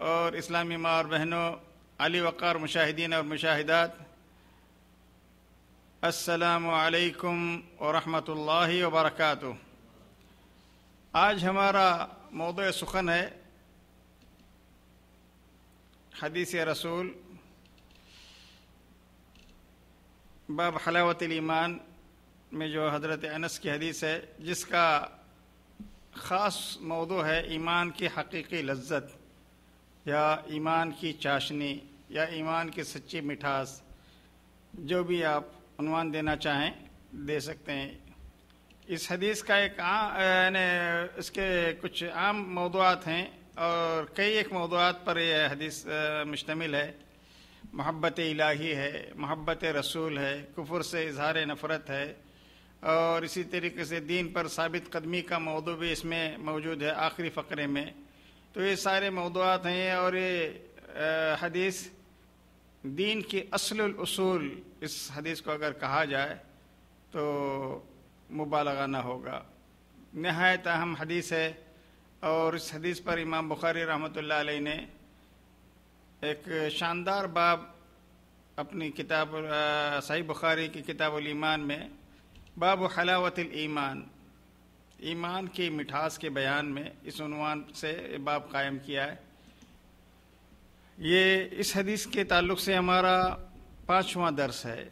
और इस्लामी माँ और बहनों, अली वक़ार मुशाहिदीन और मुशाहिदात असलकम वरहमतुल्लाहि वबरकातुह। आज हमारा मौद सुखन है, हदीस रसूल, बाब हलावत ईमान में जो हज़रत अनस की हदीस है, जिसका ख़ास मौदू है ईमान की हकीकी लज्जत। या ईमान की चाशनी या ईमान की सच्ची मिठास, जो भी आप उनवान देना चाहें, दे सकते हैं। इस हदीस का एक यानी इसके कुछ आम मौदूआत हैं और कई एक मौदूआत पर यह हदीस मुश्तमिल है। मोहब्बत इलाही है, मोहब्बत रसूल है, कुफर से इजहार नफ़रत है और इसी तरीके से दीन पर साबित कदमी का मौजू भी इसमें मौजूद है आखिरी फ़करे में। तो ये सारे मौदूआत हैं और ये हदीस दीन की असल असूल इस हदीस को अगर कहा जाए तो मुबालगा ना होगा। नहायत अहम हदीस है और इस हदीस पर इमाम बुखारी अलैह ने एक शानदार बाब अपनी किताब सही बुखारी की किताब ईमान में, बाब हलावत ईमान। ईमान की मिठास के बयान में इस उनवान से बाब कायम किया है ये इस हदीस के ताल्लुक से हमारा पांचवा दर्स है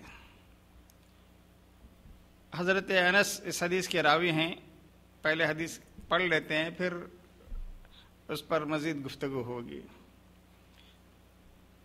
हज़रत अनस इस हदीस के रावी हैं पहले हदीस पढ़ लेते हैं फिर उस पर मज़ीद गुफ्तगु होगी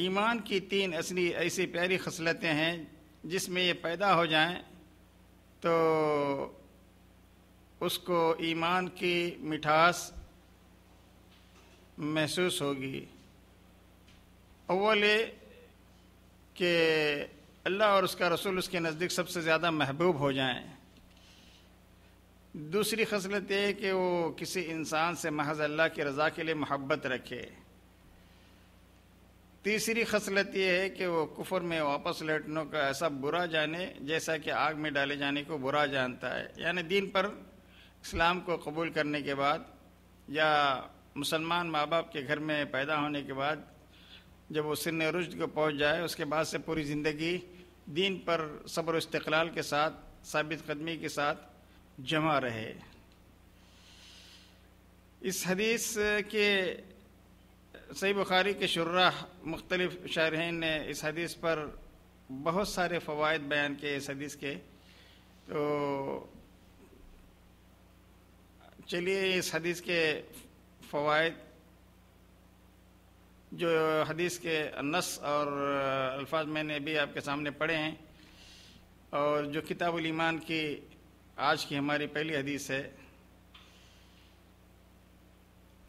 ईमान की तीन असली ऐसी प्यारी खसलतें हैं जिसमें ये पैदा हो जाएँ तो उसको ईमान की मिठास महसूस होगी। अव्वल कि अल्लाह और उसका रसूल उसके नज़दीक सबसे ज़्यादा महबूब हो जाएँ। दूसरी खसलत यह है कि वो किसी इंसान से महज अल्लाह की रज़ा के लिए मोहब्बत रखे। तीसरी खसलत यह है कि वो कुफर में वापस लौटने का ऐसा बुरा जाने, जैसा कि आग में डाले जाने को बुरा जानता है। यानी दीन पर इस्लाम को कबूल करने के बाद या मुसलमान माँ बाप के घर में पैदा होने के बाद जब वो सिन रुश्द को पहुँच जाए, उसके बाद से पूरी ज़िंदगी दीन पर सब्र इस्तलाल के साथ, साबित कदमी के साथ जमा रहे। इस हदीस के सही बुखारी के शुर्रा मुख्तलिफ़ शारहन ने इस हदीस पर बहुत सारे फ़वाद बयान किए इस हदीस के। तो चलिए इस हदीस के फ़वाद जो हदीस के नस और अल्फाज मैंने भी आपके सामने पढ़े हैं, और जो किताबुल ईमान की आज की हमारी पहली हदीस है।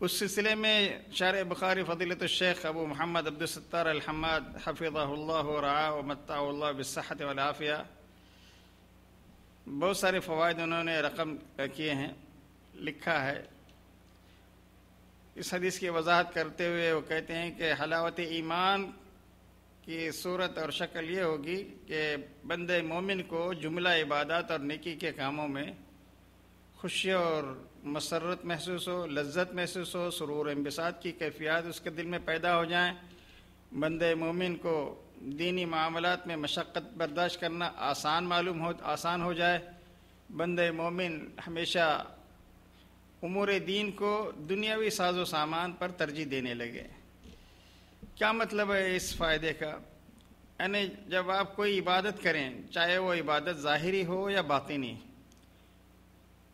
उस सिलसिले में शार बुखारी फ़जीलत शेख अबू मोहम्मद अब्दुलसत्तार अलहमद हफिज़ल्ला बिसहत वलाफ़िया बहुत सारे फ़वाद उन्होंने रकम किए हैं, लिखा है। इस हदीस की वजाहत करते हुए वो कहते हैं कि हलावत ईमान की सूरत और शक्ल ये होगी कि बंद मोमिन को जुमला इबादत और निकी के कामों में खुशी और मसरत महसूस हो, लज्जत महसूस हो, सुरूर अम्बिसात की कैफियत उसके दिल में पैदा हो जाएँ। बंद मोमिन को दीनी मामलात में मशक्क़त बर्दाश्त करना आसान मालूम हो, आसान हो जाए। बंद मोमिन हमेशा उमूर दीन को दुनियावी साजो सामान पर तरजीह देने लगे। क्या मतलब है इस फ़ायदे का? यानी जब आप कोई इबादत करें, चाहे वो इबादत ज़ाहिरी हो या बातिनी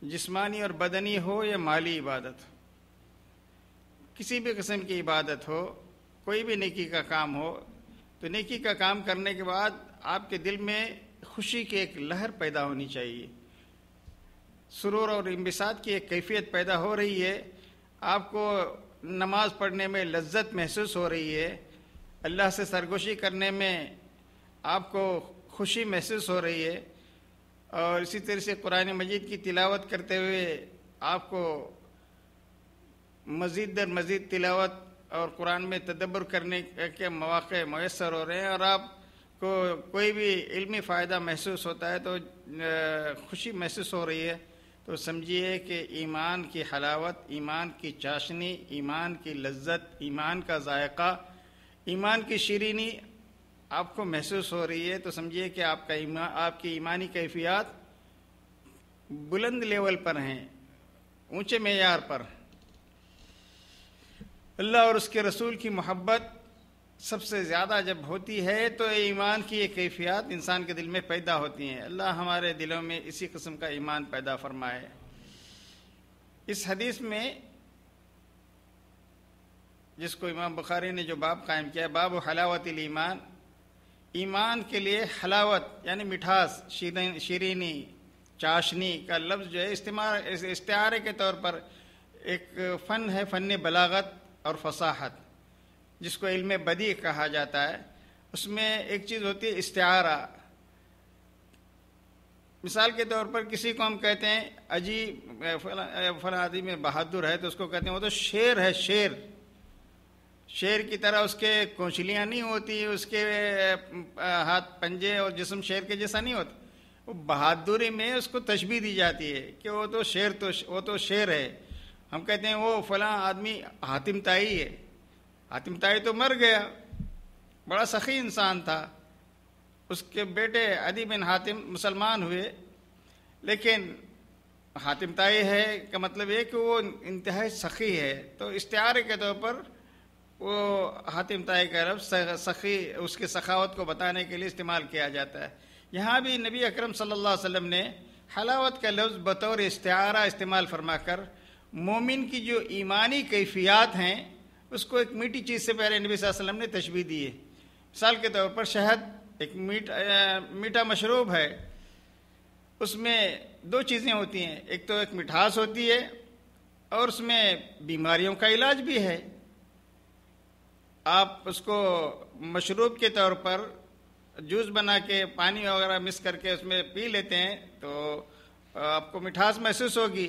जिस्मानी और बदनी हो या माली इबादत हो। किसी भी किस्म की इबादत हो, कोई भी नेकी का काम हो तो नेकी का काम करने के बाद आपके दिल में खुशी की एक लहर पैदा होनी चाहिए। सुरूर और इम्बिसात की एक कैफियत पैदा हो रही है। आपको नमाज़ पढ़ने में लज्जत महसूस हो रही है। अल्लाह से सरगोशी करने में आपको खुशी महसूस हो रही है। और इसी तरह से कुरान मजीद की तिलावत करते हुए आपको मज़ीद दर मज़ीद तिलावत और कुरान में तदब्बर करने के मौक़े मैसर हो रहे हैं और आपको कोई भी इल्मी फ़ायदा महसूस होता है तो खुशी महसूस हो रही है। तो समझिए कि ईमान की हलावत, ईमान की चाशनी, ईमान की लज्जत, ईमान का जायका, ईमान की शीरीनी आपको महसूस हो रही है तो समझिए कि आपका ईमा, आपकी ईमानी कैफियत बुलंद लेवल पर हैं, ऊँचे मैार पर अल्लाह और उसके रसूल की मोहब्बत सबसे ज़्यादा जब होती है तो ईमान की ये कैफियत इंसान के दिल में पैदा होती हैं। अल्लाह हमारे दिलों में इसी कस्म का ईमान पैदा फरमाए। इस हदीस में जिसको इमाम बुखारी ने जो बाब कायम किया, बाब हलावत ईमान ईमान के लिए हलावत, यानी मिठास शीरीनी, चाशनी का लफ्ज़ जो है, इस्तेमाल इस्तारे के तौर पर एक फ़न है फ़न बलागत और फसाहत, जिसको इल्म बदी कहा जाता है। उसमें एक चीज़ होती है इस्तारा मिसाल के तौर पर किसी को हम कहते हैं अजी फला आदमी में बहादुर है तो उसको कहते हैं, वो तो शेर है, शेर। शेर की तरह उसके कौशलियाँ नहीं होती, उसके हाथ पंजे और जिसम शेर के जैसा नहीं होता। वो बहादुरी में उसको तशबी दी जाती है कि वो तो शेर तो वो तो शेर है। हम कहते हैं, वो फला आदमी हातिम ताई है। हातिम ताई तो मर गया। बड़ा सखी इंसान था। उसके बेटे अदी बिन हातिम मुसलमान हुए। लेकिन हातिम ताई है का मतलब ये कि वो इंतहाई सखी है। तो इश्तारे के तौर पर वो हातिम ताई का लफ्ज़ सखी उसकी सखावत को बताने के लिए इस्तेमाल किया जाता है। यहाँ भी नबी अकरम सल्लल्लाहु ने हलावत का लफ्ज़ बतौर इस्तारा इस्तेमाल फरमा कर मोमिन की जो ईमानी कैफियात हैं, उसको एक मीठी चीज़ से पहले नबी वसल्लम ने तशबी दी है। मिसाल के तौर पर शहद एक मीठ मीठा मशरूब है। उसमें दो चीज़ें होती हैं। एक तो एक मिठास होती है और उसमें बीमारियों का इलाज भी है। आप उसको मशरूब के तौर पर जूस बना के, पानी वगैरह मिक्स करके उसमें पी लेते हैं तो आपको मिठास महसूस होगी।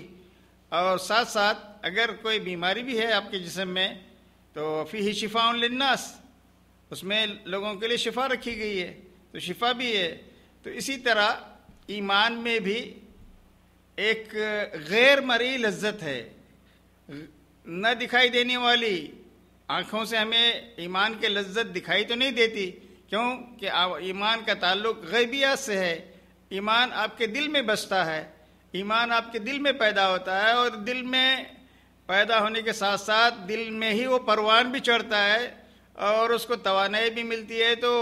और साथ साथ अगर कोई बीमारी भी है आपके जिसम में तो फ़ी ही शिफा लिन्नास, उसमें लोगों के लिए शिफा रखी गई है तो शिफा भी है। तो इसी तरह ईमान में भी एक गैर मरी लज्जत है, न दिखाई देने वाली आँखों से हमें ईमान के लज्जत दिखाई तो नहीं देती। क्यों? कि ईमान का ताल्लुक गैबियात से है। ईमान आपके दिल में बसता है। ईमान आपके दिल में पैदा होता है और दिल में पैदा होने के साथ साथ दिल में ही वो परवान भी चढ़ता है और उसको तोानाई भी मिलती है। तो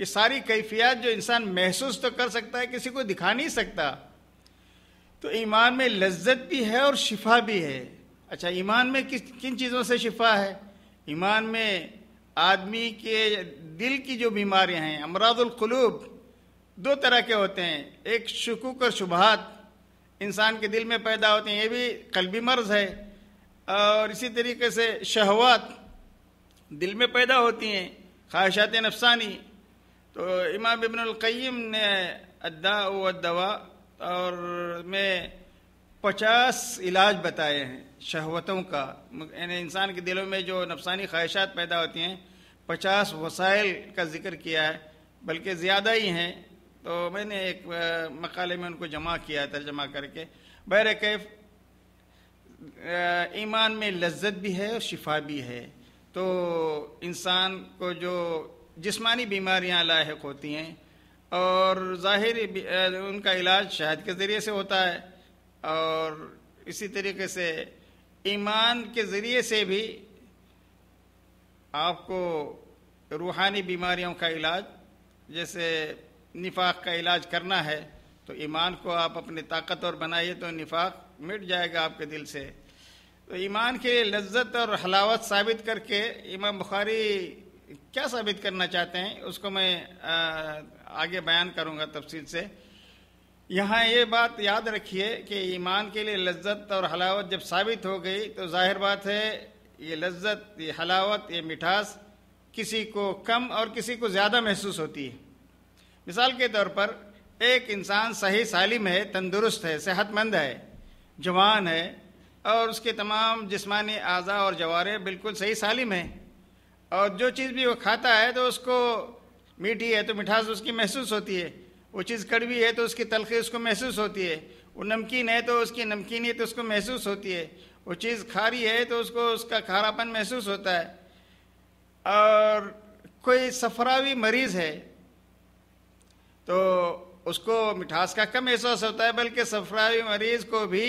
ये सारी कैफियत जो इंसान महसूस तो कर सकता है, किसी को दिखा नहीं सकता। तो ईमान में लज्जत भी है और शिफा भी है। अच्छा ईमान में किस, किन चीज़ों से शिफा है? ईमान में आदमी के दिल की जो बीमारियाँ हैं अमरादुलकलूब दो तरह के होते हैं। एक शुकुक और शुभात, इंसान के दिल में पैदा होते हैं, ये भी कलबी मर्ज है। और इसी तरीके से शहवात, दिल में पैदा होती हैं, ख्वाहिशात नफसानी। तो इमाम इबनकैम ने अद्दा व दवा, और में पचास इलाज बताए हैं। शहवतों का यानी इंसान के दिलों में जो नफसानी ख्वाहिशात पैदा होती हैं, पचास वसाइल का ज़िक्र किया है, बल्कि ज़्यादा ही हैं तो मैंने एक मकाले में उनको जमा किया, तर्जमा करके। बहर कैफ ईमान में लज्जत भी है और शिफा भी है। तो इंसान को जो जिस्मानी बीमारियाँ लाक होती हैं, और ज़ाहिर उनका इलाज शहद के ज़रिए से होता है, और इसी तरीके से ईमान के ज़रिए से भी आपको रूहानी बीमारियों का इलाज, जैसे निफाक का इलाज करना है तो ईमान को आप अपने ताकतवर बनाइए तो निफाक मिट जाएगा आपके दिल से। तो ईमान के लिए लज्जत और हलावत साबित करके इमाम बुखारी क्या साबित करना चाहते हैं, उसको मैं आगे बयान करूँगा तफसील से। यहाँ ये बात याद रखिए कि ईमान के लिए लज्जत और हलावत जब साबित हो गई तो ज़ाहिर बात है, ये लज्जत, ये हलावत, ये मिठास किसी को कम और किसी को ज़्यादा महसूस होती है। मिसाल के तौर पर, एक इंसान सही सालिम है, तंदुरुस्त है, सेहतमंद है, जवान है, और उसके तमाम जिस्मानी अज़ा और जवारे बिल्कुल सही सालिम है, और जो चीज़ भी वो खाता है तो उसको मीठी है तो मिठास उसकी महसूस होती है। वो चीज़ कड़वी है तो उसकी तलखी उसको महसूस होती है। वो नमकीन है तो उसकी नमकीनी तो उसको महसूस होती है। वो चीज़ खारी है तो उसको उसका खारापन महसूस होता है। और कोई सफरावी मरीज़ है तो उसको मिठास का कम एहसास होता है, बल्कि सफरावी मरीज़ को भी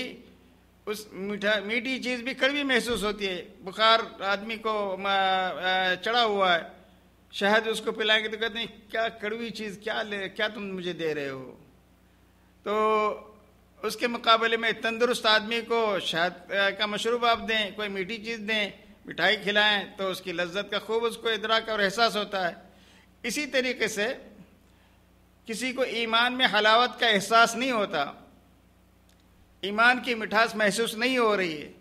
उस मीठा, मीठी चीज़ भी कड़वी महसूस होती है। बुखार आदमी को चढ़ा हुआ है। शहद उसको पिलाएँगे तो कहते हैं, क्या कड़वी चीज़, क्या ले, क्या तुम मुझे दे रहे हो? तो उसके मुकाबले में तंदुरुस्त आदमी को शहद का मशरूब आप दें, कोई मीठी चीज़ दें, मिठाई खिलाएँ तो उसकी लज्जत का खूब उसको इदराक और एहसास होता है। इसी तरीके से किसी को ईमान में हलावत का एहसास नहीं होता। ईमान की मिठास महसूस नहीं हो रही है।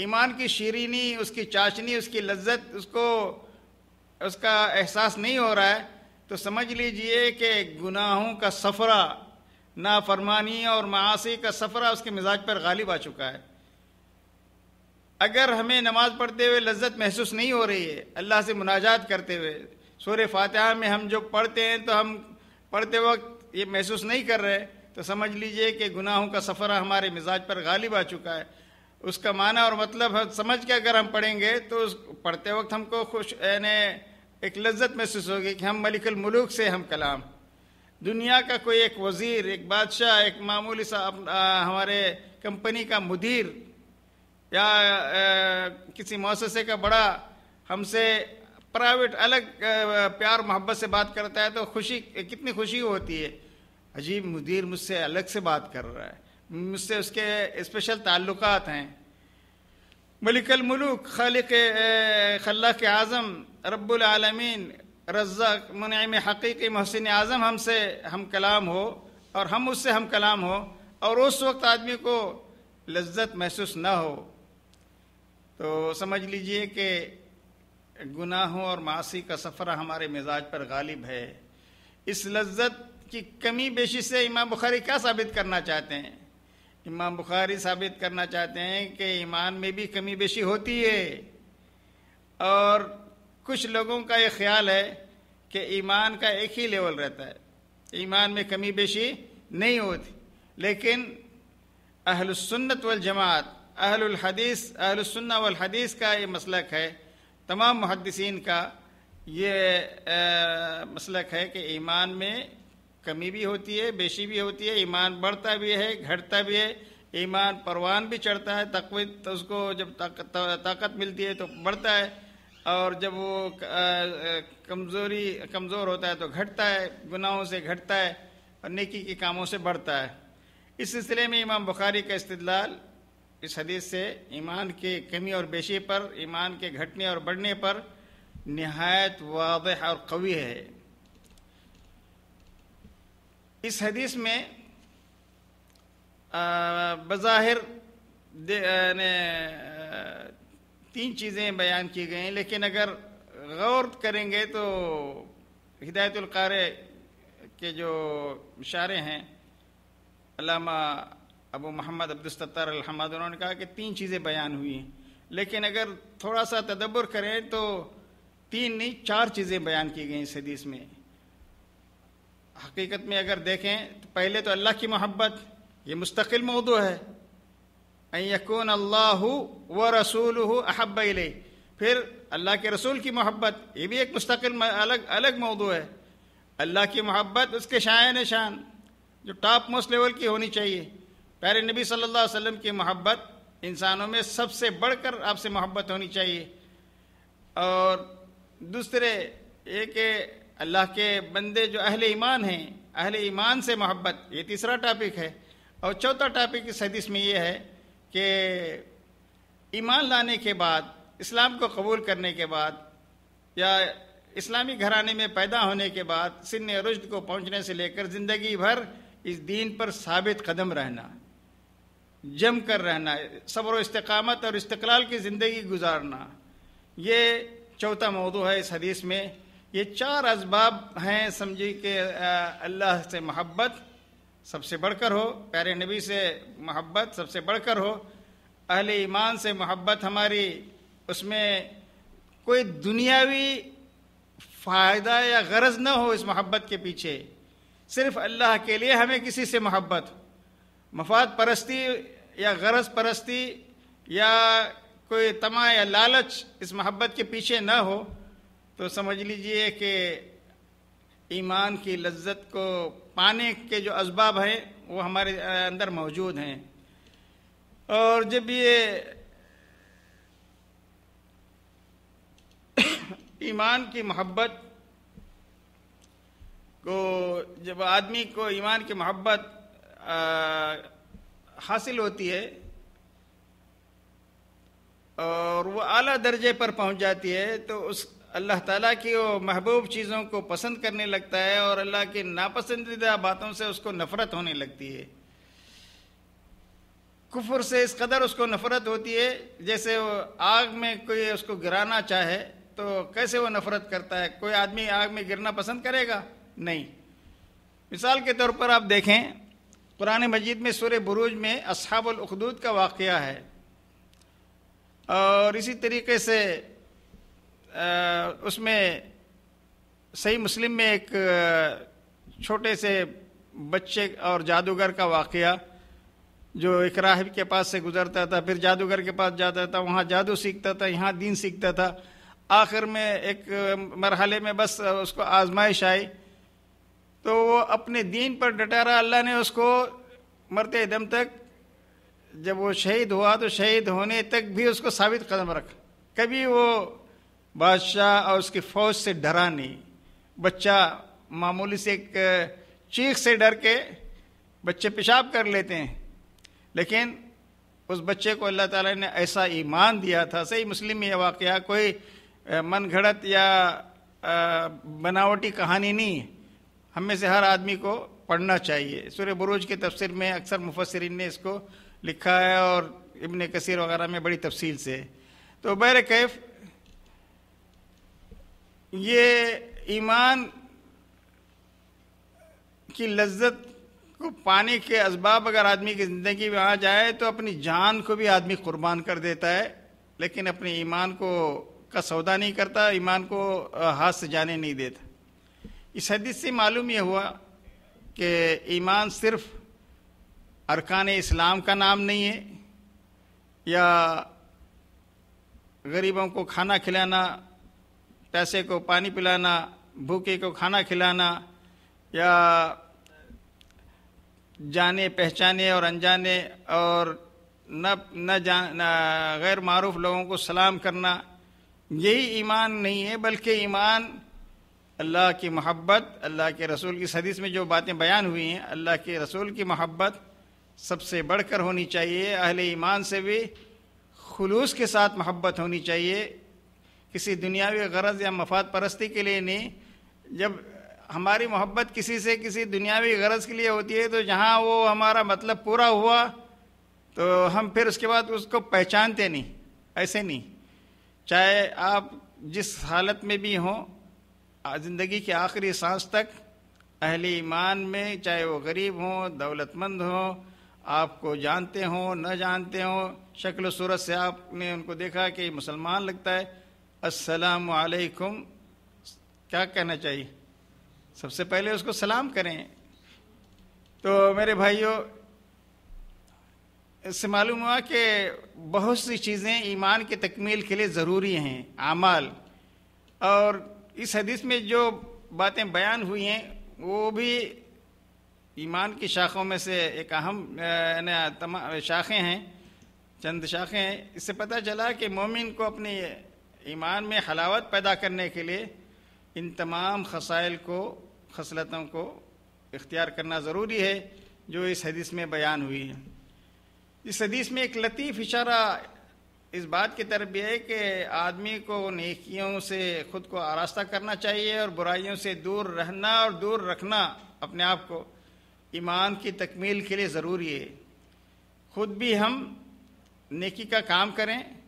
ईमान की शीरीनी, उसकी चाशनी, उसकी लज्जत, उसको उसका एहसास नहीं हो रहा है तो समझ लीजिए कि गुनाहों का सफ़रा, नाफरमानी और मासी का सफ़रा उसके मिजाज पर गालिब आ चुका है। अगर हमें नमाज़ पढ़ते हुए लज्जत महसूस नहीं हो रही है, अल्लाह से मुनाजात करते हुए सूर्य फातिहा में हम जो पढ़ते हैं तो हम पढ़ते वक्त ये महसूस नहीं कर रहे तो समझ लीजिए कि गुनाहों का सफ़र हमारे मिजाज पर गालिब आ चुका है। उसका माना और मतलब समझ के अगर हम पढ़ेंगे तो उस पढ़ते वक्त हमको खुश, यानी एक लज्जत महसूस होगी कि हम मलिकल मुलूक से हम कलाम। दुनिया का कोई एक वज़ीर एक बादशाह एक मामूली सा हमारे कंपनी का मुदीर या आ, किसी मौससे का बड़ा हमसे प्राइवेट अलग प्यार मोहब्बत से बात करता है तो खुशी कितनी खुशी होती है। अजीब मुदीर मुझसे अलग से बात कर रहा है। मुझसे उसके स्पेशल ताल्लुकात हैं। मलिकल मुलूक खालिक खल्ला के आज़म रब्बुलमीन रज़ाक मुनम हकीकी महसिन आज़म हमसे हम कलाम हो और हम उससे हम कलाम हो और उस वक्त आदमी को लज्जत महसूस न हो तो समझ लीजिए कि गुनाहों और मासी का सफ़र हमारे मिजाज पर गालिब है इस लज्जत की कमी बेशी से इमाम बुखारी क्या साबित करना चाहते हैं इमाम बुखारी साबित करना चाहते हैं कि ईमान में भी कमी बेशी होती है। और कुछ लोगों का ये ख्याल है कि ईमान का एक ही लेवल रहता है। ईमान में कमी बेशी नहीं होती। लेकिन अहलुसन्नत वल जमात, अहलुल हदीस अहलुसन्ना वल हदीस का ये मसलक है। तमाम मुहदसिन का ये मसलक है कि ईमान में कमी भी होती है, बेशी भी होती है, ईमान बढ़ता भी है, घटता भी है, ईमान परवान भी चढ़ता है तकवीत तो उसको जब ताकत ताकत मिलती है तो बढ़ता है, और जब वो कमज़ोरी, कमज़ोर होता है तो घटता है, गुनाहों से घटता है, और नेकी के कामों से बढ़ता है। इस सिलसिले में इमाम बुखारी का इस्तदलाल, इस हदीस से ईमान के कमी और बेशी पर, ईमान के घटने और बढ़ने पर, नहायत वाद और कवी है। इस हदीस में बज़ाहिर तीन चीज़ें बयान की गई हैं लेकिन अगर गौर करेंगे तो हिदायतुल कारी के जो इशारे हैं, अलामा अबू मोहम्मद अब्दुलस्तार अलहमद, उन्होंने कहा कि तीन चीज़ें बयान हुई हैं। लेकिन अगर थोड़ा सा तदब्बर करें तो तीन नहीं, चार चीज़ें बयान की गई इस हदीस में। हकीकत में अगर देखें तो पहले तो अल्लाह की मोहब्बत, ये मुस्तकिल मौदू है। यकून अल्लाह व रसूल अहब फिर अल्लाह के रसूल की मोहब्बत, ये भी एक मुस्तकिल अलग अलग मौदू है। अल्लाह की मोहब्बत उसके शायन शान जो टॉप मोस्ट लेवल की होनी चाहिए। प्यारे नबी सल्लल्लाहु अलैहि वसल्लम की मोहब्बत इंसानों में सबसे बढ़कर आपसे मोहब्बत होनी चाहिए। और दूसरे, एक अल्लाह के बंदे जो अहले ईमान हैं, अहले ईमान से मोहब्बत, ये तीसरा टॉपिक है। और चौथा टॉपिक इस हदीस में ये है कि ईमान लाने के बाद, इस्लाम को कबूल करने के बाद, या इस्लामी घराने में पैदा होने के बाद सिन रुश्द को पहुँचने से लेकर ज़िंदगी भर इस दीन पर साबित कदम रहना, जम कर रहना, सब्र इस्तकामत और इस्तकलाल की ज़िंदगी गुजारना, ये चौथा मौजू है इस हदीस में। ये चार असबाब हैं समझी कि अल्लाह से मोहब्बत सबसे बढ़कर हो, प्यारे नबी से मोहब्बत सबसे बढ़कर हो, अहले ईमान से मोहब्बत हमारी, उसमें कोई दुनियावी फ़ायदा या गरज न हो इस मोहब्बत के पीछे। सिर्फ़ अल्लाह के लिए हमें किसी से मोहब्बत मफाद परस्ती या गरज परस्ती या कोई तमा या लालच इस मोहब्बत के पीछे न हो। तो समझ लीजिए कि ईमान की लज्जत को पाने के जो इसबाब हैं, वो हमारे अंदर मौजूद हैं। और जब ये ईमान की मोहब्बत को, जब आदमी को ईमान की मोहब्बत हासिल होती है और वो आला दर्जे पर पहुँच जाती है तो उस अल्लाह ताला की वो महबूब चीज़ों को पसंद करने लगता है और अल्लाह की नापसंदीदा बातों से उसको नफ़रत होने लगती है। कुफर से इस कदर उसको नफ़रत होती है, जैसे वो आग में कोई उसको गिराना चाहे तो कैसे वो नफ़रत करता है? कोई आदमी आग में गिरना पसंद करेगा? नहीं। मिसाल के तौर पर आप देखें पुराने मस्जिद में सुर बुरूज में असहाबुल उखदूद का वाक़ है। और इसी तरीके से उसमें सही मुस्लिम में एक छोटे से बच्चे और जादूगर का वाक़ जो एक राहिब के पास से गुजरता था, फिर जादूगर के पास जाता था, वहाँ जादू सीखता था, यहाँ दीन सीखता था। आखिर में एक मरहले में बस उसको आजमाइश आई। तो वो अपने दीन पर डटा रहा अल्लाह ने उसको मरते दम तक, जब वो शहीद हुआ तो शहीद होने तक भी उसको साबित कदम रखा। कभी वो बादशाह और उसकी फौज से डरा नहीं। बच्चा मामूली से एक चीख से डर के बच्चे पेशाब कर लेते हैं। लेकिन उस बच्चे को अल्लाह ताला ने ऐसा ईमान दिया था, सही मुस्लिम यह वाक़ कोई मन घड़त या बनावटी कहानी नहीं। हम में से हर आदमी को पढ़ना चाहिए। सूर्य बरूज के तफसर में अक्सर मुफसरीन ने इसको लिखा है और इबन कसीर वगैरह में बड़ी तफसील से। तो बैर कैफ ये ईमान की लज्जत को पाने के इसबाब अगर आदमी की ज़िंदगी में आ जाए तो अपनी जान को भी आदमी कुर्बान कर देता है, लेकिन अपने ईमान को का सौदा नहीं करता, ईमान को हाथ से जाने नहीं देता। इस हदीस से मालूम यह हुआ कि ईमान सिर्फ़ अरकान इस्लाम का नाम नहीं है, या गरीबों को खाना खिलाना पैसे को पानी पिलाना, भूखे को खाना खिलाना, या जाने, पहचाने और अनजाने और न न जान गैर मारूफ लोगों को सलाम करना, यही ईमान नहीं है, बल्कि ईमान अल्लाह की मोहब्बत, अल्लाह के रसूल की हदीस में जो बातें बयान हुई हैं, अल्लाह के रसूल की मोहब्बत सबसे बढ़कर होनी चाहिए, अहले ईमान से भी खुलूस के साथ मोहब्बत होनी चाहिए। किसी दुनियावी गरज या मफाद परस्ती के लिए नहीं। जब हमारी मोहब्बत किसी से किसी दुनियावी गरज के लिए होती है तो जहाँ वो हमारा मतलब पूरा हुआ तो हम फिर उसके बाद उसको पहचानते नहीं, ऐसे नहीं। चाहे आप जिस हालत में भी हों ज़िंदगी के आखिरी सांस तक, अहले ईमान में, चाहे वो गरीब हों, दौलतमंद हों, आपको जानते हों, न जानते हों, शक्ल सूरत से आपने उनको देखा कि मुसलमान लगता है। असलकुम क्या कहना चाहिए? सबसे पहले उसको सलाम करें। तो मेरे भाइयों, इससे मालूम हुआ कि बहुत सी चीज़ें ईमान की तकमील के लिए ज़रूरी हैं, आमाल। और इस हदीस में जो बातें बयान हुई हैं, वो भी ईमान की शाखों में से एक अहम शाखें हैं, चंद शाखें हैं। इससे पता चला कि मोमिन को अपने ईमान में हलावत पैदा करने के लिए इन तमाम खसाइल को, खसलतों को इख्तियार करना ज़रूरी है, जो इस हदीस में बयान हुई है। इस हदीस में एक लतीफ़ इशारा इस बात की तरफ़ भी है कि आदमी को नेकियों से खुद को आरास्ता करना चाहिए और बुराइयों से दूर रहना और दूर रखना अपने आप को ईमान की तकमील के लिए ज़रूरी है। खुद भी हम नेकी का काम करें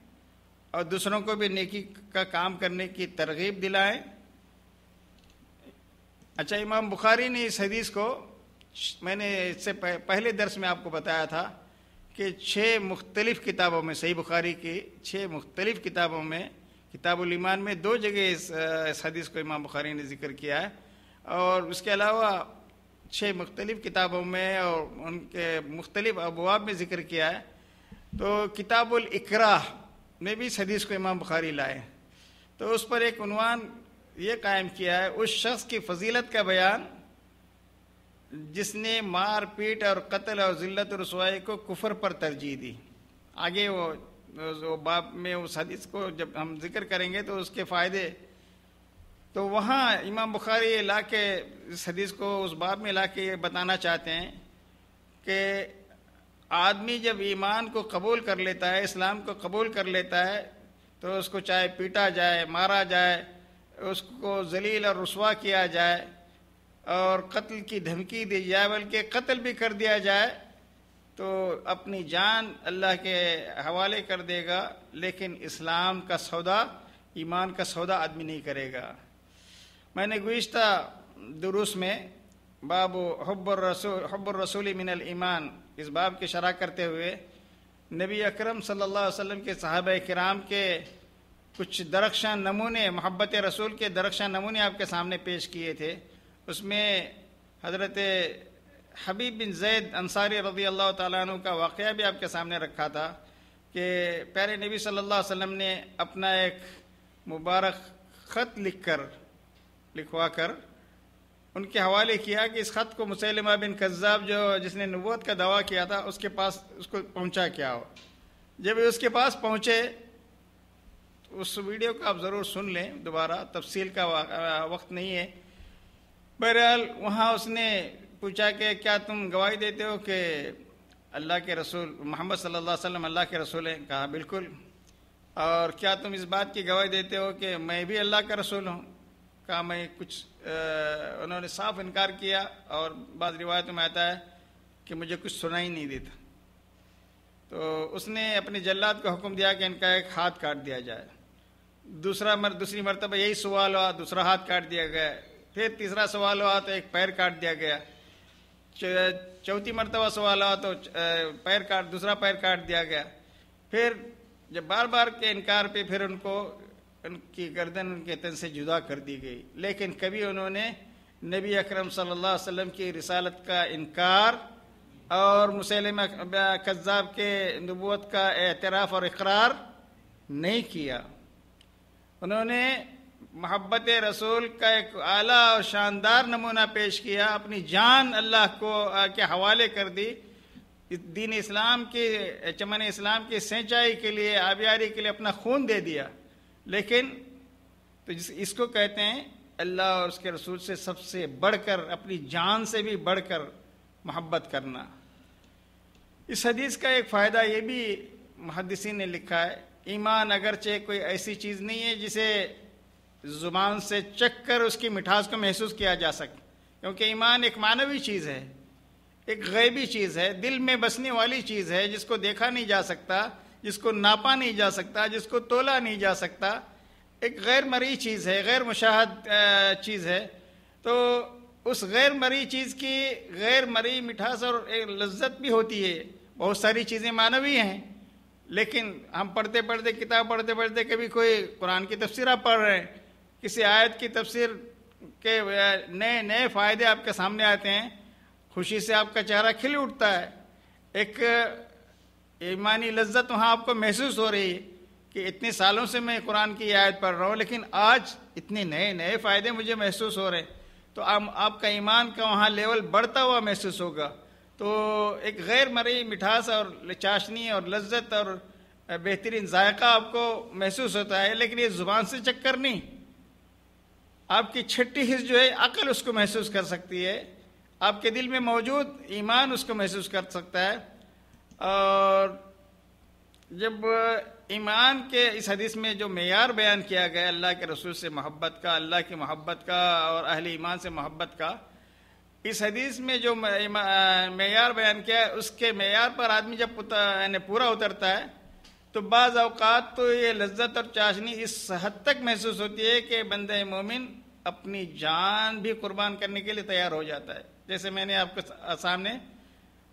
और दूसरों को भी नेकी का काम करने की तरगीब दिलाएँ। अच्छा इमाम बुखारी ने इस हदीस को मैंने इससे पहले दर्स में आपको बताया था कि छः मुख्तलिफ़ किताबों में सही बुखारी की छः मुख्तलिफ़ किताबों में किताबुल ईमान में दो जगह इस, इस हदीस को इमाम बुखारी ने ज़िक्र किया है। और उसके अलावा छः मुख्तलिफ़ किताबों में और उनके मुख्तलिफ़ अबवाब में ज़िक्र किया है। तो किताबुल इकरा में भी इस हदीस को इमाम बुखारी लाए। तो उस पर एक उनवान ये कायम किया है, उस शख्स की फजीलत का बयान, जिसने मार पीट और कत्ल और ज़िल्लत रसवाई को कुफर पर तरजीह दी। आगे वो वो बाप में उस हदीस को जब हम ज़िक्र करेंगे तो उसके फ़ायदे। तो वहाँ इमाम बुखारी ला के इस हदीस को उस बाब में ला के ये बताना चाहते हैं कि आदमी जब ईमान को कबूल कर लेता है, इस्लाम को कबूल कर लेता है तो उसको चाहे पीटा जाए, मारा जाए, उसको जलील और रसवा किया जाए और कत्ल की धमकी दी जाए, बल्कि कत्ल भी कर दिया जाए तो अपनी जान अल्लाह के हवाले कर देगा, लेकिन इस्लाम का सौदा, ईमान का सौदा आदमी नहीं करेगा। मैंने गुज्त दुरुस में बाबू हब्बर रसूल, हब्बर रसूली मिनल ईमान। इस बाब की शरह करते हुए नबी अकरम सल्लल्लाहु अलैहि वसल्लम के साहब कराम के कुछ दरख्शां, नमूने, मोहब्बत रसूल के दरख्शां, नमूने आपके सामने पेश किए थे। उसमें हज़रत हबीब बिन जैद अंसारी रज़ी अल्लाह तु का वाक़ भी आपके सामने रखा था कि प्यारे नबी सल्लल्लाहु अलैहि वसल्लम ने अपना एक मुबारक ख़त लिख कर लिखवा कर उनके हवाले किया कि इस ख़त को मुसलमा बिन कज़ाब जो जिसने नबूत का दावा किया था, उसके पास उसको पहुँचा क्या हो? जब उसके पास पहुँचे तो उस वीडियो को आप ज़रूर सुन लें दोबारा। तफसील का वक्त नहीं है। बहरहाल, वहाँ उसने पूछा कि क्या तुम गवाही देते हो कि अल्लाह के रसूल, मोहम्मद सल्लल्लाहु अलैहि वसल्लम अल्लाह के रसूल हैं? कहा, बिल्कुल। और क्या तुम इस बात की गवाही देते हो कि मैं भी अल्लाह का रसूल हूँ? कहा मैं कुछ आ, उन्होंने साफ़ इनकार किया और बाद रिवायतों में आता है कि मुझे कुछ सुना ही नहीं देता। तो उसने अपने जल्लाद को हुक्म दिया कि इनका एक हाथ काट दिया जाए। दूसरा मर दूसरी मरतबा यही सवाल हुआ दूसरा हाथ काट दिया गया। फिर तीसरा सवाल हुआ तो एक पैर काट दिया गया। चौथी मरतबा सवाल हुआ तो पैर काट दूसरा पैर काट दिया गया। फिर जब बार बार के इनकार पे फिर उनको उनकी गर्दन उनके तन से जुदा कर दी गई। लेकिन कभी उन्होंने नबी अकरम सल्लल्लाहु अलैहि वसल्लम की रिसालत का इनकार और मुसलम कज़ाब के नबूत का एतराफ़ और इकरार नहीं किया। उन्होंने मोहब्बत रसूल का एक आला और शानदार नमूना पेश किया, अपनी जान अल्लाह को के हवाले कर दी। दीन इस्लाम की, चमन इस्लाम की सिंचाई के लिए, आबियारी के लिए अपना खून दे दिया। लेकिन तो जिस, इसको कहते हैं, अल्लाह और उसके रसूल से सबसे बढ़कर, अपनी जान से भी बढ़कर मोहब्बत करना। इस हदीस का एक फ़ायदा ये भी मुहदसिन ने लिखा है, ईमान अगरचे कोई ऐसी चीज़ नहीं है जिसे ज़ुबान से चख कर उसकी मिठास को महसूस किया जा सके। क्योंकि ईमान एक मानवी चीज़ है, एक गैबी चीज़ है, दिल में बसने वाली चीज़ है जिसको देखा नहीं जा सकता। जिसको नापा नहीं जा सकता, जिसको तोला नहीं जा सकता, एक गैर मरी चीज़ है गैर मुशाहद चीज़ है। तो उस गैर मरी चीज़ की गैर मरी मिठास और एक लज्जत भी होती है। बहुत सारी चीज़ें मानवीय हैं, लेकिन हम पढ़ते पढ़ते किताब पढ़ते पढ़ते कभी कोई कुरान की तफसीर आप पढ़ रहे हैं, किसी आयत की तफसीर के नए नए फ़ायदे आपके सामने आते हैं, खुशी से आपका चेहरा खिल उठता है। एक ईमानी लज्जत वहाँ आपको महसूस हो रही है कि इतने सालों से मैं कुरान की आयत पढ़ रहा हूँ लेकिन आज इतने नए नए फ़ायदे मुझे महसूस हो रहे हैं। तो आप, आपका ईमान का वहाँ लेवल बढ़ता हुआ महसूस होगा। तो एक गैर मरी मिठास और चाशनी और लज्जत और बेहतरीन जायका आपको महसूस होता है लेकिन ये ज़ुबान से चक्कर नहीं। आपकी छठी हिस्स जो है अकल उसको महसूस कर सकती है। आपके दिल में मौजूद ईमान उसको महसूस कर सकता है। और जब ईमान के इस हदीस में जो मैार बयान किया गया, अल्लाह के रसूल से मोहब्बत का, अल्लाह की मोहब्बत का और अहल ईमान से मोहब्बत का, इस हदीस में जो मैार बयान किया है, उसके मैार पर आदमी जब पूरा उतरता है तो बाज़ अवकात तो ये लज्जत और चाशनी इस हद तक महसूस होती है कि बंद मोमिन अपनी जान भी कुर्बान करने के लिए तैयार हो जाता है। जैसे मैंने आपके सामने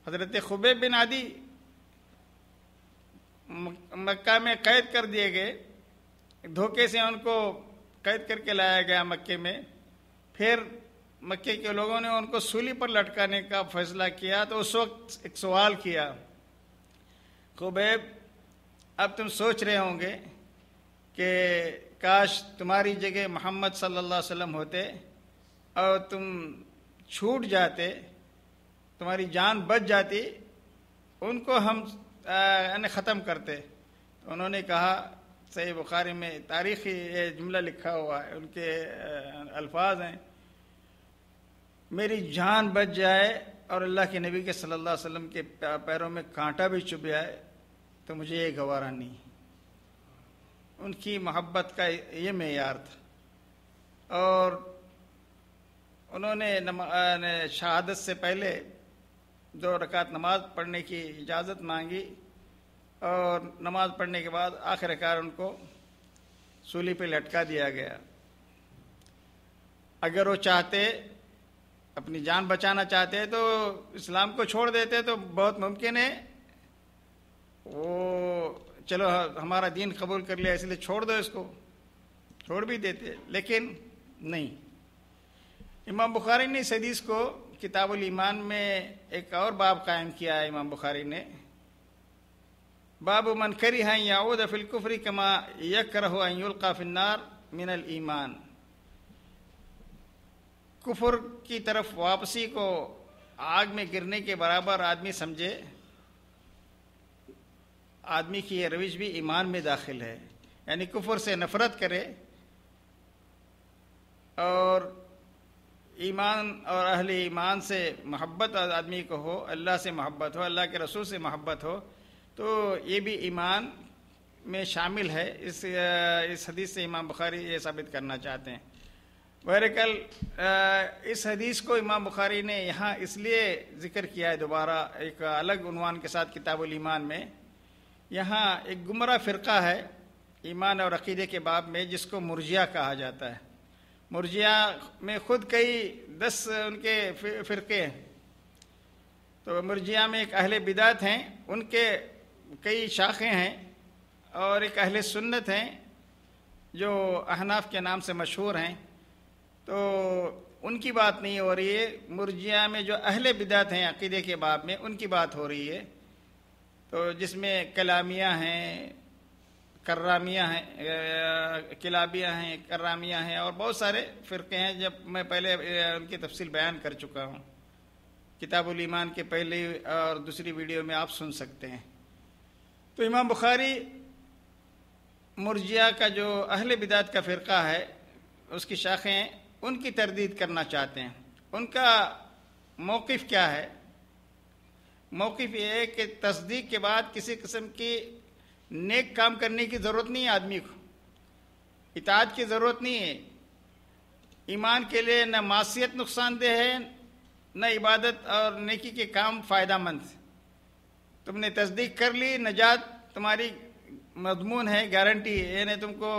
हज़रत खुबे बिन आदि मक्का में कैद कर दिए गए। धोखे से उनको कैद करके लाया गया मक्के में। फिर मक्के के लोगों ने उनको सूली पर लटकाने का फैसला किया तो उस वक्त एक सवाल किया, खुबैब, अब तुम सोच रहे होंगे कि काश तुम्हारी जगह मोहम्मद सल्लल्लाहु अलैहि वसल्लम होते और तुम छूट जाते, तुम्हारी जान बच जाती, उनको हम ख़त्म करते। तो उन्होंने कहा, सही बुखारी में तारीखी ये जुमला लिखा हुआ है, उनके अल्फाज हैं। मेरी जान बच जाए और अल्लाह के नबी के सल्लल्लाहु अलैहि वसल्लम के पैरों में कांटा भी चुभ जाए तो मुझे ये गवारा नहीं। उनकी मोहब्बत का ये मैार था। और उन्होंने शहादत से पहले दो रकात नमाज़ पढ़ने की इजाज़त मांगी। और नमाज़ पढ़ने के बाद आखिरकार उनको सूली पे लटका दिया गया। अगर वो चाहते, अपनी जान बचाना चाहते तो इस्लाम को छोड़ देते तो बहुत मुमकिन है। वो, चलो, हमारा दीन कबूल कर लिया, इसलिए छोड़ दो इसको। छोड़ भी देते, लेकिन नहीं। इमाम बुखारी ने इस हदीस को किताबुल ईमान में एक और बाब कायम किया है, इमाम बुखारी ने। बाब मन करी हैं याऊद फिल कुफरी कमा यक रहो युल्का फिन्नार मिनल ईमान कुफर की तरफ़ वापसी को आग में गिरने के बराबर आदमी समझे आदमी की यह रविश भी ईमान में दाखिल है यानी कुफर से नफरत करे और ईमान और अहल ईमान से मोहब्बत आदमी को हो अल्लाह से मोहब्बत हो अल्लाह के रसूल से मोहब्बत हो तो ये भी ईमान में शामिल है। इस इस हदीस से इमाम बुखारी ये साबित करना चाहते हैं। बहरकल इस हदीस को इमाम बुखारी ने यहाँ इसलिए ज़िक्र किया है दोबारा, एक अलग उनवान के साथ किताबुल ईमान में। यहाँ एक गुमरा फ़िरका है, ईमान और अकीदे के बाब में, जिसको मुरजिया कहा जाता है। मुरजिया में खुद कई दस उनके फ़िरके हैं। तो मुरजिया में एक अहले बिदात हैं, उनके कई शाखें हैं और एक अहले सुन्नत हैं जो अहनाफ के नाम से मशहूर हैं। तो उनकी बात नहीं हो रही है। मुर्जिया में जो अहले बिदात हैं अकीदे के बाब में, उनकी बात हो रही है। तो जिसमें कलामिया हैं, कर्रामिया हैं किलाबिया हैं, कर्रामिया हैं और बहुत सारे फ़िरके हैं। जब मैं पहले उनकी तफसील बयान कर चुका हूँ। किताबुल ईमान के पहले और दूसरी वीडियो में आप सुन सकते हैं। तो इमाम बुखारी मुर्जिया का जो अहल बिदात का फ़िरका है, उसकी शाखें उनकी तरदीद करना चाहते हैं। उनका मौक़ क्या है? मौक़ ये है कि तस्दीक के बाद किसी किस्म की नेक काम करने की ज़रूरत नहीं है आदमी को। इताद की ज़रूरत नहीं है। ईमान के लिए न मासीत नुकसानदेह है, न इबादत और नेकी के काम फ़ायदा मंद तुमने तस्दीक कर ली, नजात तुम्हारी मजमून है गारंटी है। यानी तुमको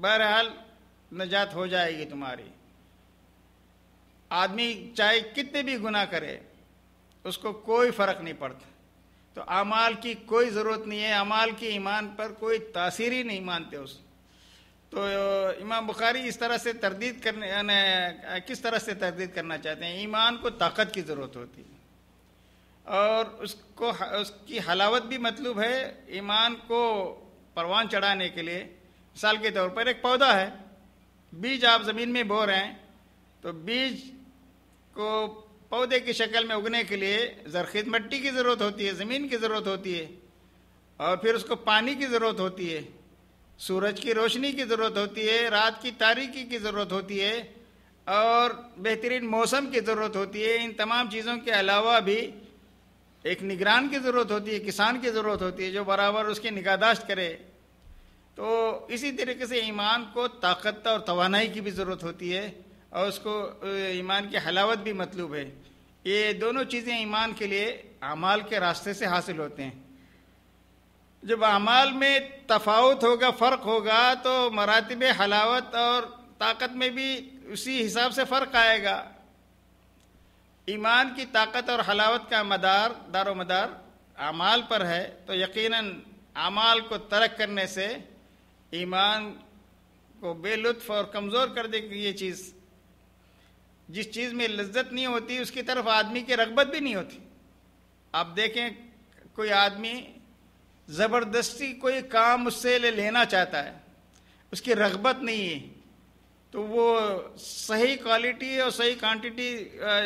बहरहाल नजात हो जाएगी तुम्हारी। आदमी चाहे कितने भी गुना करे, उसको कोई फ़र्क नहीं पड़ता। तो अमाल की कोई ज़रूरत नहीं है, अमाल की ईमान पर कोई तासीर ही नहीं मानते उस। तो इमाम बुखारी इस तरह से तरदीद करने किस तरह से तरदीद करना चाहते हैं? ईमान को ताकत की ज़रूरत होती है। और उसको उसकी हलावत भी मतलब है ईमान को परवान चढ़ाने के लिए। मिसाल के तौर पर एक पौधा है, बीज आप ज़मीन में बो रहे हैं तो बीज को पौधे की शक्ल में उगने के लिए जरखेज मिट्टी की ज़रूरत होती है, ज़मीन की ज़रूरत होती है और फिर उसको पानी की ज़रूरत होती है, सूरज की रोशनी की ज़रूरत होती है, रात की तारीकी की ज़रूरत होती है और बेहतरीन मौसम की ज़रूरत होती है। इन तमाम चीज़ों के अलावा भी एक निगरान की ज़रूरत होती है, किसान की ज़रूरत होती है, जो बराबर उसकी निगाहदाश्त करे। तो इसी तरीके से ईमान को ताकत और तोानाई की भी ज़रूरत होती है और उसको ईमान की हलावत भी मतलूब है। ये दोनों चीज़ें ईमान के लिए अमाल के रास्ते से हासिल होते हैं। जब अमाल में तफावत होगा, फ़र्क होगा तो मरातब हलावत और ताकत में भी उसी हिसाब से फ़र्क आएगा। ईमान की ताकत और हलावत का मदार, दारो मदार अमाल पर है तो यकीनन अमाल को तरक करने से ईमान को बेलुत्फ और कमज़ोर कर देगी ये चीज़। जिस चीज़ में लज्जत नहीं होती, उसकी तरफ़ आदमी की रगबत भी नहीं होती। आप देखें, कोई आदमी ज़बरदस्ती कोई काम उससे ले लेना चाहता है, उसकी रगबत नहीं है। तो वो सही क्वालिटी और सही क्वांटिटी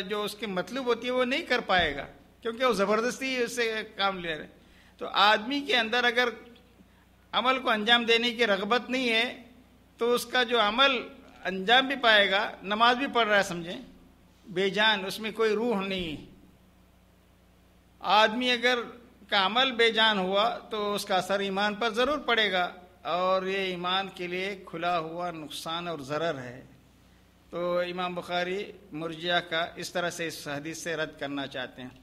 जो उसके मतलब होती है, वो नहीं कर पाएगा, क्योंकि वो ज़बरदस्ती उससे काम ले रहे तो आदमी के अंदर अगर अमल को अंजाम देने की रगबत नहीं है तो उसका जो अमल अंजाम भी पाएगा, नमाज़ भी पढ़ रहा है, समझें। बेजान, उसमें कोई रूह नहीं है। आदमी अगर का अमल बेजान हुआ तो उसका असर ईमान पर ज़रूर पड़ेगा। और ये ईमान के लिए खुला हुआ नुकसान और ज़रर है। तो इमाम बुखारी मुर्जिया का इस तरह से इस हदीस से रद्द करना चाहते हैं।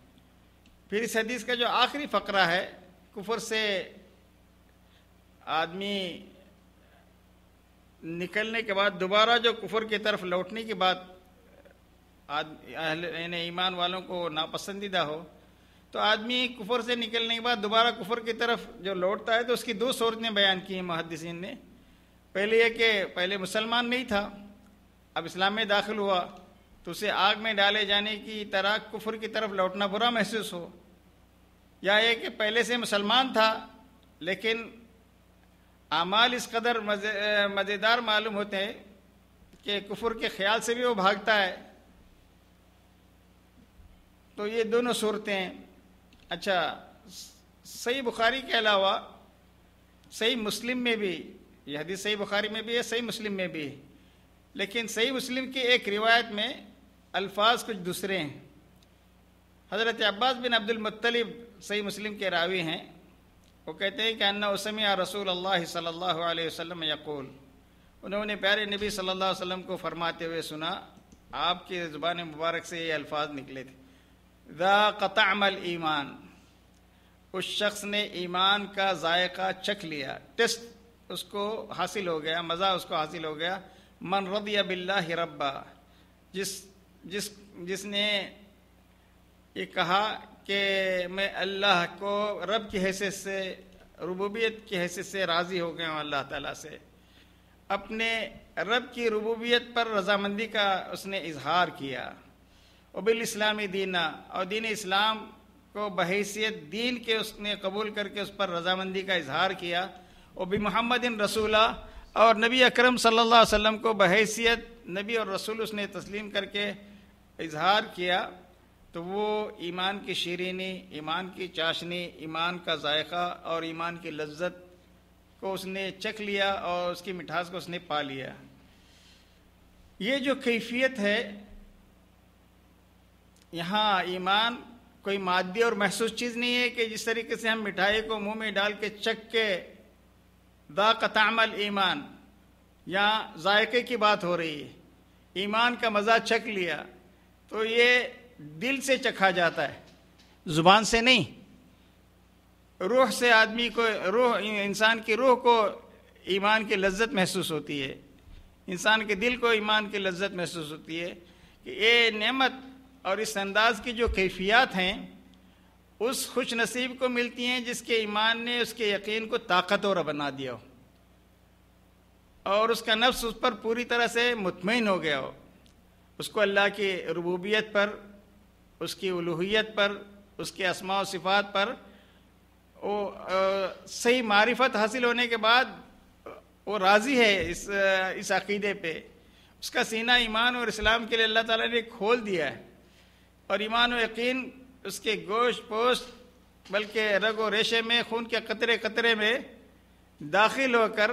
फिर इस हदीस का जो आखिरी फ़करा है, कुफर से आदमी निकलने के बाद, दोबारा जो कुफर की तरफ़ लौटने की बात यानी ईमान वालों को नापसंदीदा हो तो आदमी कुफर से निकलने के बाद दोबारा कुफर की तरफ़ जो लौटता है तो उसकी दो सूरतें बयान की हैं मुहदसिन ने। पहले यह कि पहले मुसलमान नहीं था, अब इस्लाम में दाखिल हुआ तो उसे आग में डाले जाने की तरह कुफर की तरफ़ लौटना बुरा महसूस हो। या ये कि पहले से मुसलमान था, लेकिन आमाल इस कदर मज़े, मज़ेदार मालूम होते हैं कि कुफर के ख्याल से भी वो भागता है। तो ये दोनों सूरतें अच्छा सही बुखारी के अलावा सही मुस्लिम में भी यह हदीस सही बुखारी में भी है, सही मुस्लिम में भी है। लेकिन सही मुस्लिम की एक रिवायत में अल्फाज कुछ दूसरे हैं। हज़रत अब्बास बिन अब्दुल मुत्तलिब सही मुस्लिम के रावी हैं। वो कहते हैं कि अन्ना उसमिया रसूल अल्लाह सल्लल्लाहु अलैहि वसल्लम यकूल। उन्होंने प्यारे नबी सल्लल्लाहु अलैहि वसल्लम को फरमाते हुए सुना, आपकी ज़ुबान मुबारक से ये अल्फाज निकले थे। कतामल ईमान। उस शख्स ने ईमान का जायका चख लिया। टेस्ट उसको हासिल हो गया, मज़ा उसको हासिल हो गया। मन रदिया बिल्ला रब्बा। जिस जिस, जिसने ये कहा कि मैं अल्लाह को रब की हैसियत से, रबूबियत की हैसियत से राज़ी हो गया हूँ अल्लाह ताला से। अपने रब की रबूबियत पर रजामंदी का उसने इजहार किया। बिल इस्लामी दीना। और दीन इस्लाम को बहसीत दीन के उसने कबूल करके उस पर रजामंदी का इजहार किया। भी मोहम्मद रसूला और नबी अकरम सल्लल्लाहु अलैहि वसल्लम को बहसीत नबी और रसूल उसने तस्लीम करके इजहार किया। तो वो ईमान की शीरीनी, ईमान की चाशनी, ईमान का जायका और ईमान की लज्जत को उसने चख लिया और उसकी मिठास को उसने पा लिया। ये जो कैफियत है यहाँ ईमान कोई मादी और महसूस चीज़ नहीं है कि जिस तरीके से हम मिठाई को मुँह में डाल के चख के दा कतामल ईमान, या जायके की बात हो रही है। ईमान का मज़ा चख लिया तो ये दिल से चखा जाता है, ज़ुबान से नहीं। रूह से आदमी को, रूह, इंसान की रूह को ईमान की लज्जत महसूस होती है। इंसान के दिल को ईमान की लज्जत महसूस होती है कि ये नेमत और इस अंदाज की जो कैफियत हैं, उस खुश नसीब को मिलती हैं जिसके ईमान ने उसके यकीन को ताकतवर बना दिया हो। और उसका नफ्स उस पर पूरी तरह से मुतमिन हो गया हो। उसको अल्लाह की रबूबियत पर, उसकी उलूहियत पर, उसके असमा सिफात पर, वो सही मारिफत हासिल होने के बाद, वो राज़ी है इस इस अकीदे पे। उसका सीना ईमान और इस्लाम के लिए अल्लाह ताला ने खोल दिया है। और ईमान यकीन उसके गोश्त पोस्ट बल्कि रग रेशे में, खून के कतरे कतरे में दाखिल होकर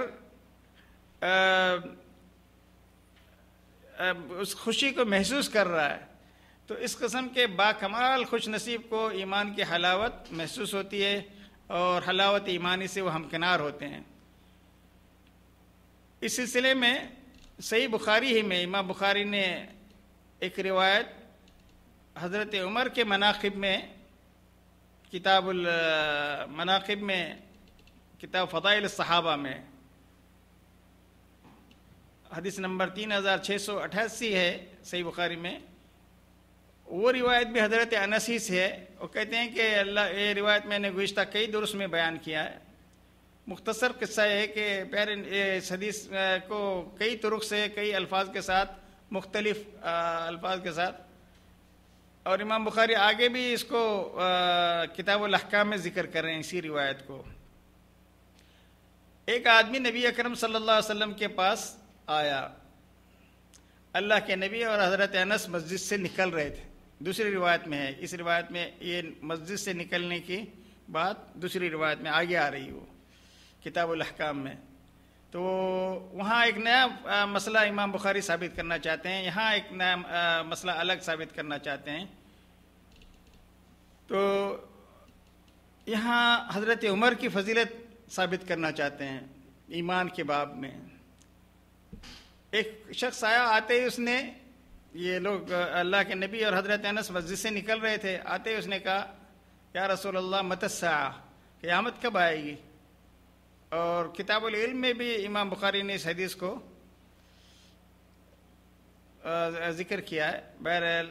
उस खुशी को महसूस कर रहा है। तो इस कस्म के बाकमाल खुश नसीब को ईमान की हलावत महसूस होती है और हलावत ईमानी से वो हमकिनार होते हैं। इस सिलसिले में सही बुखारी ही में, इमाम बुखारी ने एक रिवायत हज़रत उमर के मनाखब में, किताबुल मनाखब में, किताब फ़दाइल सहाबा में, हदीस नंबर तीन हज़ार छः सौ अठासी है सही बुखारी में। वो रिवायत भी हज़रत अनसी से है। वो कहते हैं कि अल्लाह, ये रिवायत मैंने गुज्त कई दुरुस्त में बयान किया है। मुख्तसर किस्सा है कि प्यारे इस हदीस को कई तुरुख से, कई अल्फाज के साथ, मुख्तलिफ़ अल्फाज के साथ और इमाम बुखारी आगे भी इसको किताब अहकाम में ज़िक्र कर रहे हैं इसी रिवायत को। एक आदमी नबी अकरम सल्लल्लाहु अलैहि वसल्लम के पास आया। अल्लाह के नबी और हज़रत अनस मस्जिद से निकल रहे थे। दूसरी रिवायत में है। इस रिवायत में ये मस्जिद से निकलने की बात दूसरी रिवायत में आगे आ रही हो किताबुल अहकाम में। तो वहाँ एक नया मसला इमाम बुखारी साबित करना चाहते हैं। यहाँ एक नया मसला अलग साबित करना चाहते हैं। तो यहाँ हज़रत उमर की फजीलत साबित करना चाहते हैं, ईमान के बाब में। एक शख्स आया, आते ही उसने, ये लोग अल्लाह के नबी और हज़रत अनस मस्जिद से निकल रहे थे। आते ही उसने कहा, या रसूल अल्लाह मतसा क़यामत कब आएगी? और किताबुल इल्म में भी इमाम बुखारी ने इस हदीस को ज़िक्र किया है। बहरहाल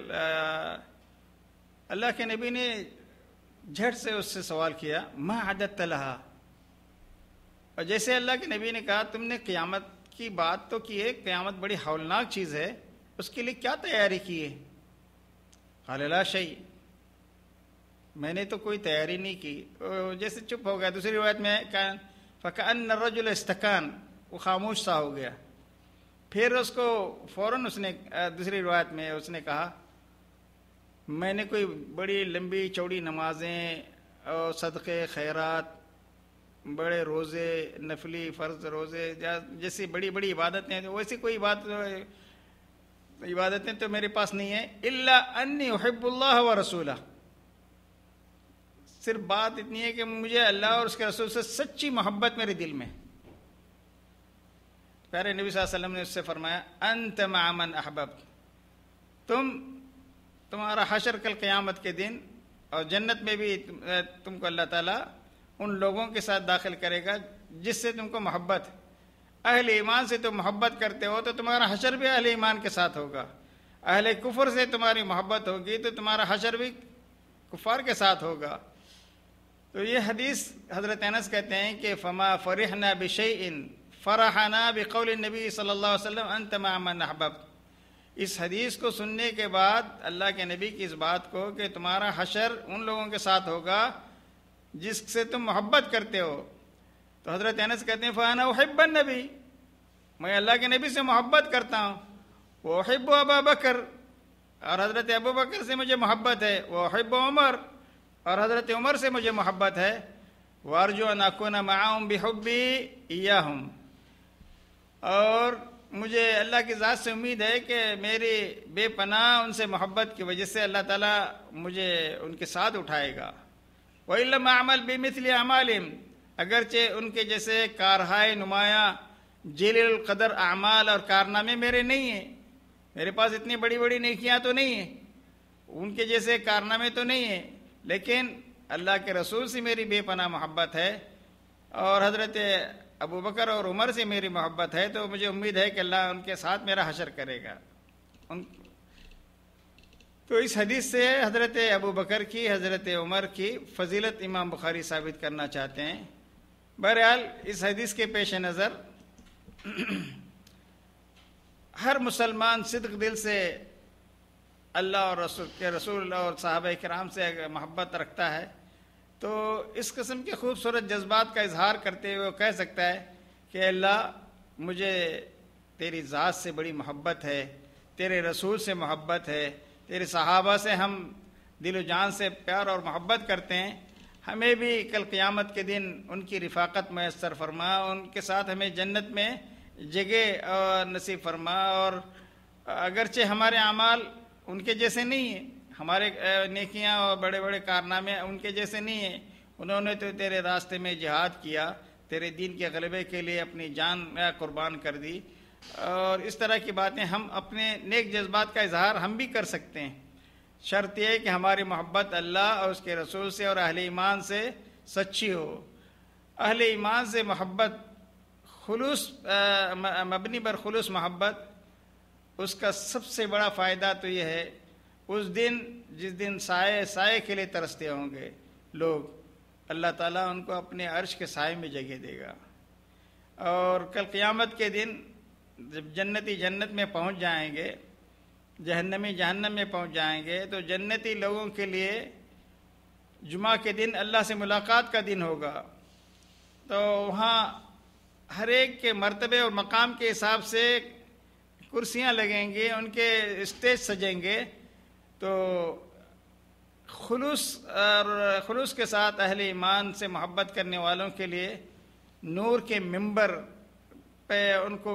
अल्लाह के नबी ने झट से उससे सवाल किया, माँ आदत तलहा? और जैसे अल्लाह के नबी ने कहा, तुमने क़यामत की बात तो की है, क़यामत बड़ी हौलनाक चीज़ है, उसके लिए क्या तैयारी की है? हालला शही मैंने तो कोई तैयारी नहीं की। जैसे चुप हो गया। दूसरी रिवायत में कान फ़कान रजुल इस्तकान वो खामोश सा हो गया फिर उसको फ़ौरन उसने दूसरी रिवायत में उसने कहा मैंने कोई बड़ी लंबी चौड़ी नमाजें और सदक़े खैरात बड़े रोज़े नफली फ़र्ज़ रोज़े जैसी बड़ी बड़ी इबादतें तो वैसी कोई बात इबादतें तो मेरे पास नहीं है इल्ला अन्नी हब्बुल्लाह व रसूला सिर्फ़ बात इतनी है कि मुझे अल्लाह और उसके रसूल से सच्ची मोहब्बत मेरे दिल में प्यारे नबी वसल्लम ने उससे फरमाया, अंत मामन अहबब। तुम, तुम्हारा हशर कल क़यामत के दिन और जन्नत में भी तुमको अल्लाह ताला उन लोगों के साथ दाखिल करेगा जिससे तुमको मोहब्बत अहल ईमान से तुम मोहब्बत करते हो तो तुम्हारा हशर भी अहल ईमान के साथ होगा। अहल कुफर से तुम्हारी मोहब्बत होगी तो तुम्हारा हशर भी कुफार के साथ होगा। तो ये हदीस हज़रत अनस कहते हैं कि फ़मा फ़रहना बिशई इन फ़रहाना बिकौल नबी सल्लल्लाहु अलैहि वसल्लम अंत मामन अहबब इस हदीस को सुनने के बाद अल्लाह के नबी की इस बात को कि तुम्हारा हशर उन लोगों के साथ होगा जिससे तुम मोहब्बत करते हो। तो हज़रत अनस कहते हैं फ़ाना वहब्बन नबी, मैं अल्लाह के नबी से मोहब्बत करता हूँ। वो हिब अबा बकर, और हज़रत अबू बकर से मुझे मोहब्बत है। वो हिब उमर और हज़रत उमर से मुझे मोहब्बत है। वारजो नाकुन माऊम बिहब्बी या और मुझे अल्लाह की ज़ात से उम्मीद है कि मेरी बेपनाह उनसे मोहब्बत की वजह से अल्लाह ताला मुझे उनके साथ उठाएगा। वहीमल बेमिथली अमालिम। अगरचे उनके जैसे कारहाय नुमाया जिल कदर अमाल और कारनामे मेरे नहीं हैं। मेरे पास इतनी बड़ी बड़ी नेकियाँ तो नहीं हैं। उनके जैसे कारनामे तो नहीं है। लेकिन अल्लाह के रसूल से मेरी बेपना मोहब्बत है और हज़रत अबू बकर और उमर से मेरी मोहब्बत है तो मुझे उम्मीद है कि अल्लाह उनके साथ मेरा हशर करेगा। उन तो इस हदीस से हज़रत अबू बकर की, हज़रत उमर की फजीलत इमाम बुखारी साबित करना चाहते हैं। बहरहाल, इस हदीस के पेश नज़र हर मुसलमान सिद्क दिल से अल्लाह और रसूल के रसूल और साहब कराम से मोहब्बत रखता है तो इस किस्म के खूबसूरत जज्बात का इजहार करते हुए कह सकता है कि अल्लाह, मुझे तेरी ज़ात से बड़ी मोहब्बत है, तेरे रसूल से मोहब्बत है, तेरे सहाबा से हम दिल जान से प्यार और मोहब्बत करते हैं। हमें भी कल क़ियामत के दिन उनकी रिफाकत मैसर फरमा, उनके साथ हमें जन्नत में जगह नसीब फरमा और अगरचे हमारे अमाल उनके जैसे नहीं है। हमारे नेकियाँ और बड़े बड़े कारनामे उनके जैसे नहीं है। उन्होंने तो तेरे रास्ते में जिहाद किया, तेरे दीन के गलबे के लिए अपनी जान कुर्बान कर दी। और इस तरह की बातें हम अपने नेक जज्बात का इजहार हम भी कर सकते हैं। शर्त यह कि हमारी मोहब्बत अल्लाह और उसके रसूल से और अहल ईमान से सच्ची हो। अहल ईमान से मोहब्बत खुलूस मबनी बर खुलूस मोहब्बत उसका सबसे बड़ा फ़ायदा तो यह है, उस दिन, जिस दिन साय साय के लिए तरसते होंगे लोग, अल्लाह ताला उनको अपने अर्श के साय में जगह देगा। और कल क़ियामत के दिन, जब जन्नती जन्नत में पहुँच जाएँगे, जहन्नमी जहन्नम में पहुँच जाएँगे तो जन्नती लोगों के लिए जुमा के दिन अल्लाह से मुलाकात का दिन होगा। तो वहाँ हर एक के मर्तबे और मकाम के हिसाब से कुर्सियाँ लगेंगी, उनके स्टेज सजेंगे तो खुलूस और खुलूस के साथ अहल ईमान से मोहब्बत करने वालों के लिए नूर के मंबर पे उनको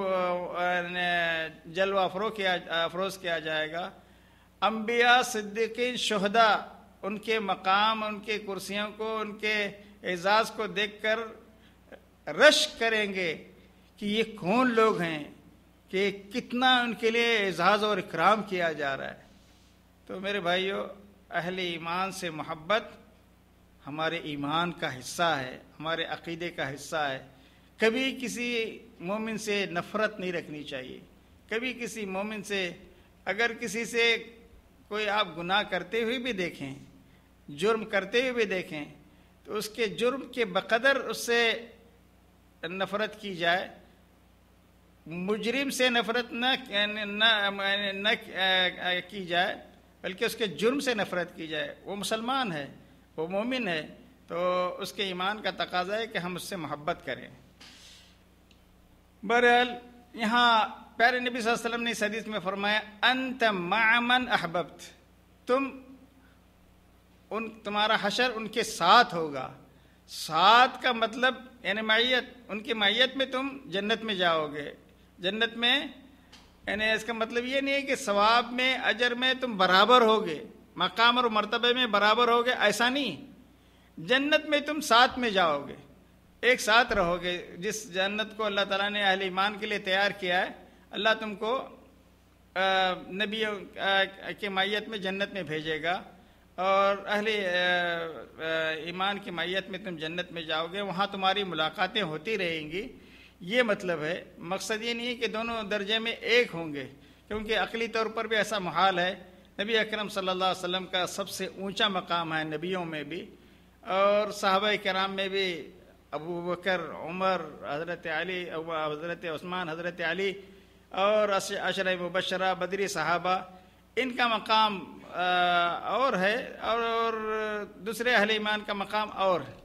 जलवा अफरो किया अफरोज़ किया जाएगा। अम्बिया सिद्दीकीन, शहदा, उनके मकाम, उनके कुर्सियों को, उनके एजाज़ को देखकर रश करेंगे कि ये कौन लोग हैं? कि कितना उनके लिए एजाज़ और इकराम किया जा रहा है। तो मेरे भाइयों, अहल ईमान से मोहब्बत हमारे ईमान का हिस्सा है, हमारे अकीदे का हिस्सा है। कभी किसी मोमिन से नफ़रत नहीं रखनी चाहिए। कभी किसी मोमिन से, अगर किसी से कोई आप गुनाह करते हुए भी देखें, जुर्म करते हुए भी देखें तो उसके जुर्म के बकदर उससे नफरत की जाए। मुजरिम से नफरत न न, की जाए बल्कि उसके जुर्म से नफरत की जाए। वो मुसलमान है वो मोमिन है तो उसके ईमान का तकाजा है कि हम उससे मोहब्बत करें। बहरहाल यहाँ प्यारे नबी वसल्लम ने इस हदीस में फरमाया अंत मामन अहबब्त। तुम उन तुम्हारा हशर उनके साथ होगा। साथ का मतलब यानी मैयत उनकी मैयत में तुम जन्नत में जाओगे। जन्नत में, यानी इसका मतलब ये नहीं है कि सवाब में, अजर में तुम बराबर होगे, मकाम और मरतबे में बराबर होगे, ऐसा नहीं। जन्नत में तुम साथ में जाओगे, एक साथ रहोगे, जिस जन्नत को अल्लाह ताला ने अहल ईमान के लिए तैयार किया है, अल्लाह तुमको नबी के मैयत में जन्नत में भेजेगा, और अहले ईमान की मैयत में तुम जन्नत में जाओगे, वहाँ तुम्हारी मुलाकातें होती रहेंगी। ये मतलब है, मकसद ये नहीं है कि दोनों दर्जे में एक होंगे, क्योंकि अकली तौर पर भी ऐसा महाल है, नबी अकरम सल्लल्लाहु अलैहि वसल्लम का सबसे ऊँचा मकाम है नबियों में भी, और साहब कराम में भी अबू बकर, उमर, हज़रत अली हज़रत उस्मान, हज़रत अली, और अशर मुबशरा, बदरी साहबा, इनका मकाम और है और दूसरे अहल ईमान का मकाम और है।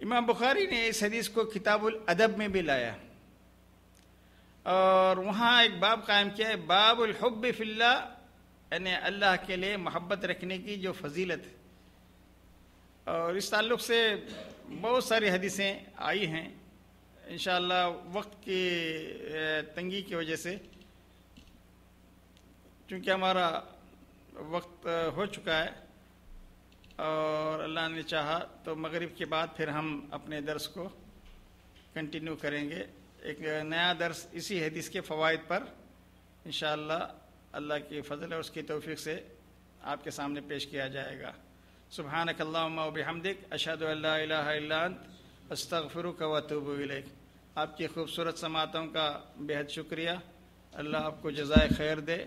इमाम बुखारी ने इस हदीस को किताबुल अदब में भी लाया। और वहाँ एक बाब कायम किया है, बाबुल हुब फिल्ला, यानी अल्लाह के लिए मोहब्बत रखने की जो फजीलत। है और इस ताल्लुक़ से बहुत सारी हदीसें आई हैं इन वक्त की तंगी की वजह से। चूँकि हमारा वक्त हो चुका है और अल्लाह ने चाहा तो मगरिब के बाद फिर हम अपने दर्स को कंटिन्यू करेंगे। एक नया दर्स इसी हदीस के फ़वाद पर इन अल्लाह की फ़जल और उसकी तोफ़ी से आपके सामने पेश किया जाएगा। सुबहान कल्लामदिक अशद अस्तफ़रुक वतूब आपकी खूबसूरत समातों का बेहद शुक्रिया। अल्लाह आपको जजाय खैर दे।